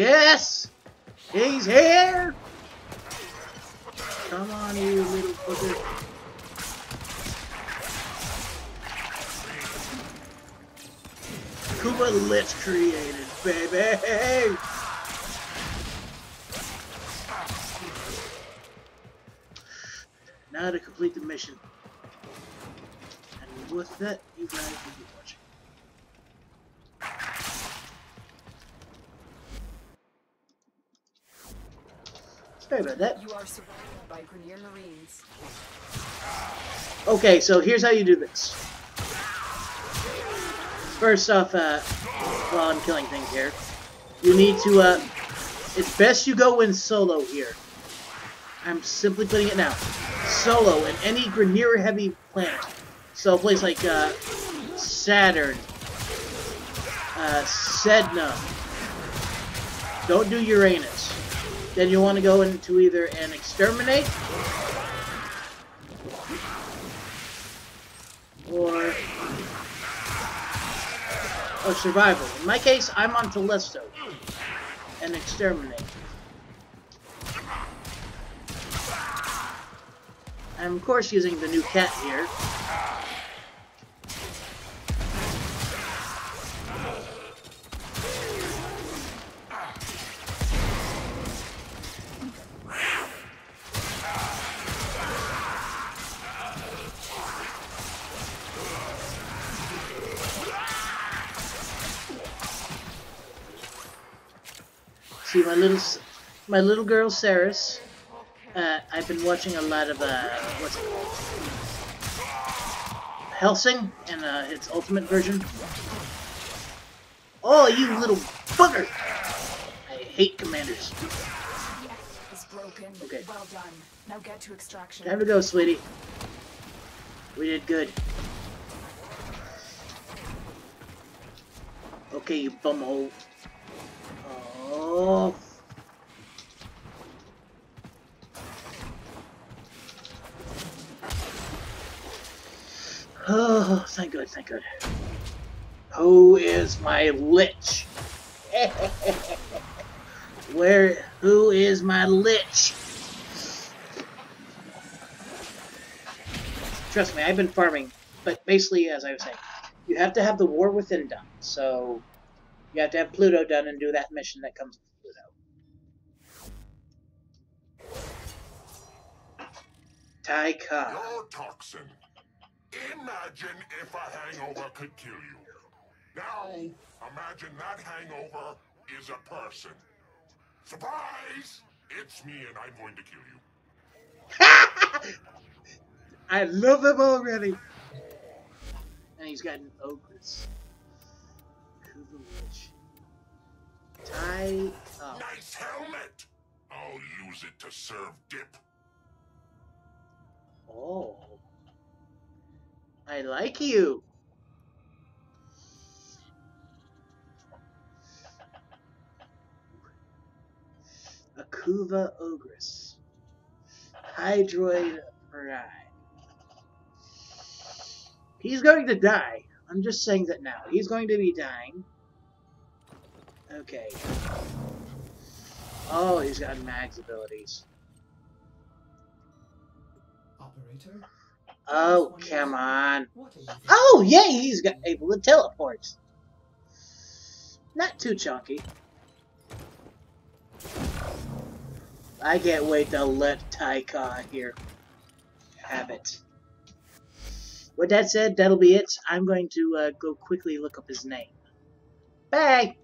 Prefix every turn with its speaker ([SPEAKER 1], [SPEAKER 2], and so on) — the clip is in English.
[SPEAKER 1] Yes! He's here! Come on, you little fucker. Kuva Lich created, baby! Now to complete the mission. And with that, you guys will be watching. Sorry about that.
[SPEAKER 2] You are surrounded by Grineer Marines.
[SPEAKER 1] Okay, so here's how you do this. First off, uh, while I'm killing things here, you need to, uh, it's best you go in solo here. I'm simply putting it now. Solo in any Grineer heavy planet. So a place like, uh, Saturn, uh, Sedna. Don't do Uranus. Then you want to go into either an Exterminate or or survival. In my case, I'm on Telesto and exterminate. I'm of course using the new cat here. See my little my little girl Saris. Uh, I've been watching a lot of uh, what's it called? Hellsing and uh, its ultimate version. Oh, you little bugger! I hate commanders. Okay.
[SPEAKER 2] Well done. Now get to extraction.
[SPEAKER 1] Time to go, sweetie. We did good. Okay, you bumhole. Oh. Oh. oh, thank good, thank good. Who is my lich? Where, who is my lich? Trust me, I've been farming, but basically, as I was saying, you have to have the War Within done. So, you have to have Pluto done and do that mission that comes with Pluto. Taika.
[SPEAKER 3] Your toxin. Imagine if a hangover could kill you. Now, imagine that hangover is a person. Surprise! It's me and I'm going to kill you.
[SPEAKER 1] I love him already. And he's got an Ogris. Kuva Witch. Taika.
[SPEAKER 3] Nice helmet! I'll use it to serve dip.
[SPEAKER 1] Oh. I like you. A Kuva Ogris. Hydroid Pride. He's going to die. I'm just saying that now. He's going to be dying. Okay. Oh, he's got mags abilities.
[SPEAKER 4] Operator?
[SPEAKER 1] Oh, come on.
[SPEAKER 4] What are you
[SPEAKER 1] Oh, yeah, he's got able to teleport. Not too chunky. I can't wait to let Taika here have it. With that said, that'll be it. I'm going to uh, go quickly look up his name. Bye!